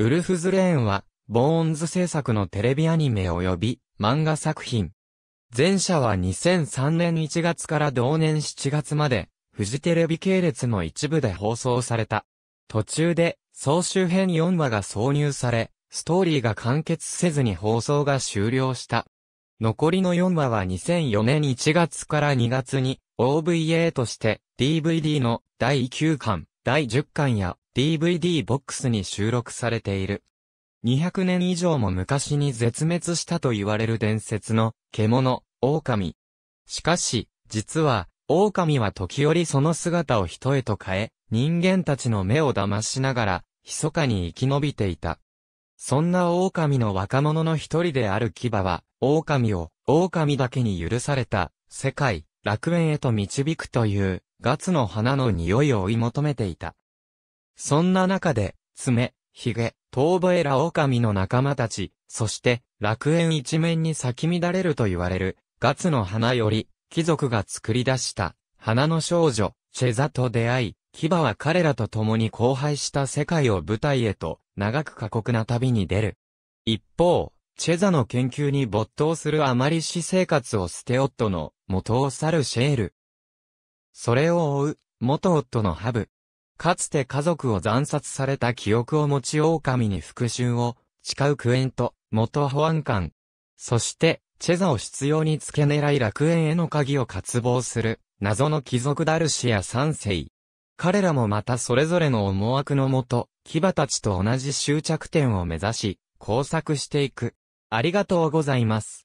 ウルフズレーンは、ボーンズ制作のテレビアニメ及び漫画作品。前者は2003年1月から同年7月まで、フジテレビ系列の一部で放送された。途中で、総集編4話が挿入され、ストーリーが完結せずに放送が終了した。残りの4話は2004年1月から2月に OVA として DVD の第9巻、第10巻や DVD ボックスに収録されている。200年以上も昔に絶滅したと言われる伝説の獣、狼。しかし、実は、狼は時折その姿を人へと変え、人間たちの目を騙しながら、密かに生き延びていた。そんな狼の若者の一人である牙は、狼を、狼だけに許された、世界、楽園へと導くという、ガツの花の匂いを追い求めていた。そんな中で、爪、髭、トーボエラ狼の仲間たち、そして楽園一面に咲き乱れると言われる、ガツの花より、貴族が作り出した、花の少女、チェザと出会い、牙は彼らと共に荒廃した世界を舞台へと、長く過酷な旅に出る。一方、チェザの研究に没頭するあまり私生活を捨て夫の元を去るシェール。それを追う、元夫のハブ。かつて家族を惨殺された記憶を持ち狼に復讐を誓うクエント、元保安官。そして、チェザを執拗に付け狙い楽園への鍵を渇望する、謎の貴族ダルシア三世。彼らもまたそれぞれの思惑のもと、牙たちと同じ終着点を目指し、工作していく。ありがとうございます。